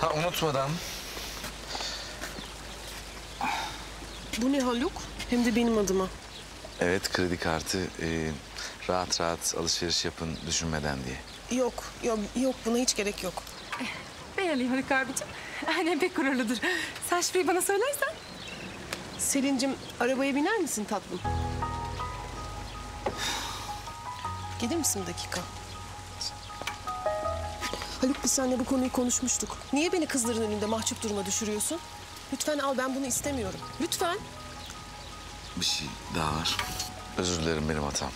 Ha unutmadan Bu ne Haluk? Hem de benim adıma. evet kredi kartı e, rahat rahat alışveriş yapın düşünmeden diye. Yok, yok, yok buna hiç gerek yok. Ben alayım Haluk abicim. Annem pek gururludur. Sen şifreyi bana söylersen. Selin'cim arabaya biner misin tatlım? Gelir misin bir dakika? Haluk biz seninle bu konuyu konuşmuştuk. Niye beni kızların önünde mahcup duruma düşürüyorsun? Lütfen al ben bunu istemiyorum. Lütfen. Bir şey daha var. Özür dilerim benim hatam.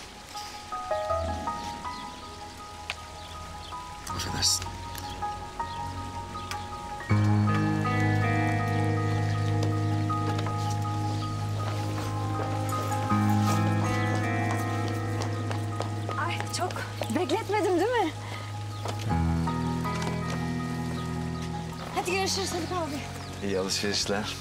Affedersin. Ay çok bekletmedim değil mi? Hadi görüşürüz Haluk abi. İyi alışverişler.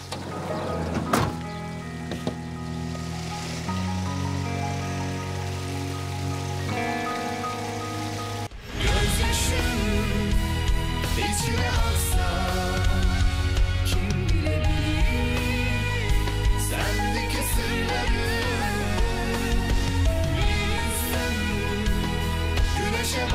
Güneşe